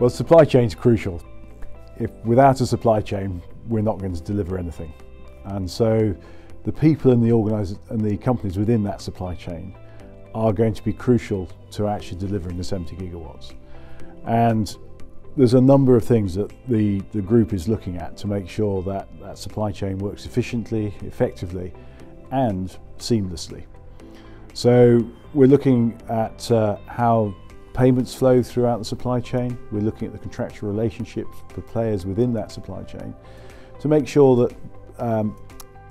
Well, supply chain is crucial. If without a supply chain, we're not going to deliver anything. And so the people and the and the companies within that supply chain are going to be crucial to actually delivering the 70 gigawatts. And there's a number of things that the, the group is looking at to make sure that that supply chain works efficiently, effectively, and seamlessly. So we're looking at uh, how payments flow throughout the supply chain. We're looking at the contractual relationships for players within that supply chain to make sure that um,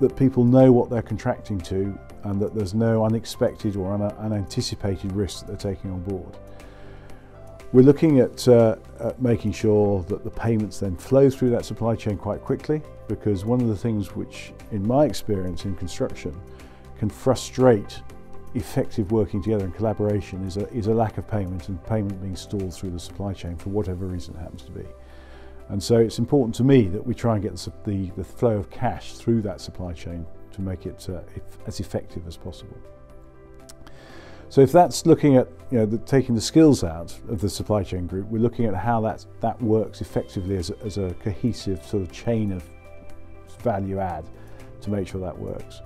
that people know what they're contracting to and that there's no unexpected or un unanticipated risks that they're taking on board. We're looking at, uh, at, making sure that the payments then flow through that supply chain quite quickly because one of the things which, in my experience in construction, can frustrate effective working together and collaboration is a, is a lack of payment and payment being stalled through the supply chain for whatever reason it happens to be. And so it's important to me that we try and get the, the, flow of cash through that supply chain to make it uh, as effective as possible. So if that's looking at you know, the, taking the skills out of the supply chain group, we're looking at how that, that works effectively as a, as a cohesive sort of chain of value add to make sure that works.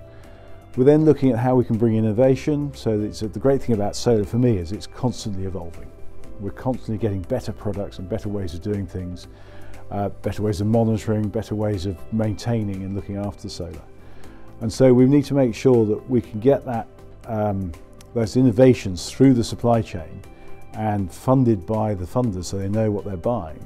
We're then looking at how we can bring innovation. So the great thing about solar for me is it's constantly evolving. We're constantly getting better products and better ways of doing things, uh, better ways of monitoring, better ways of maintaining and looking after the solar. And so we need to make sure that we can get that, um, those innovations through the supply chain and funded by the funders so they know what they're buying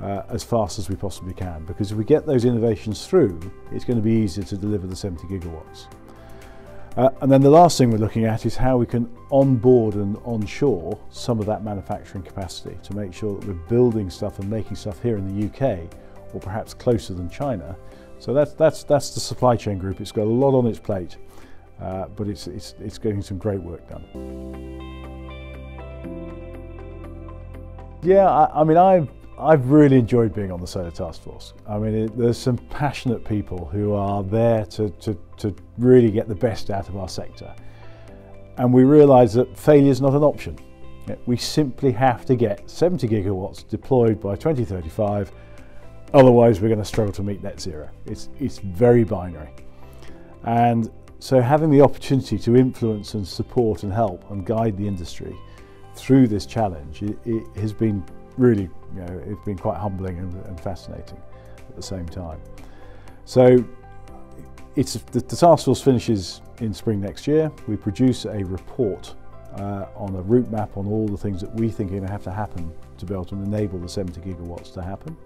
uh, as fast as we possibly can. Because if we get those innovations through, it's going to be easier to deliver the 70 gigawatts. Uh, and then the last thing we're looking at is how we can onboard and onshore some of that manufacturing capacity to make sure that we're building stuff and making stuff here in the UK or perhaps closer than China. So that's, that's, that's the supply chain group. It's got a lot on its plate, uh, but it's, it's, it's getting some great work done. Yeah, I, I mean, I've I've really enjoyed being on the Solar Task Force. I mean, it, there's some passionate people who are there to, to, to really get the best out of our sector. And we realise that failure is not an option. We simply have to get 70 gigawatts deployed by 2035, otherwise we're going to struggle to meet net zero. It's, it's very binary. And so having the opportunity to influence and support and help and guide the industry through this challenge, it, it has been really, you know, it's been quite humbling and, and fascinating at the same time. So it's the, the, task force finishes in spring next year. We produce a report uh, on a route map on all the things that we think are going to have to happen to be able to enable the 70 gigawatts to happen.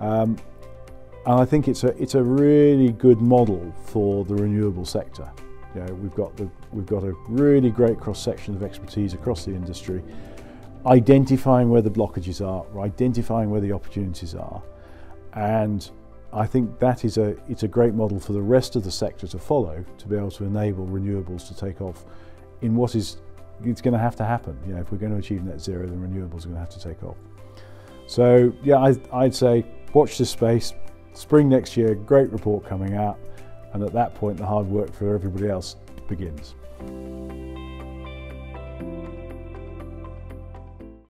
Um, and I think it's a it's a really good model for the renewable sector. You know, we've got the we've got a really great cross section of expertise across the industry identifying where the blockages are, or identifying where the opportunities are. And I think that is a, it's a great model for the rest of the sector to follow to be able to enable renewables to take off in what is it's going to have to happen. You know, if we're going to achieve net zero, then renewables are going to have to take off. So yeah, I, I'd say watch this space. Spring next year, great report coming out, and at that point, the hard work for everybody else begins.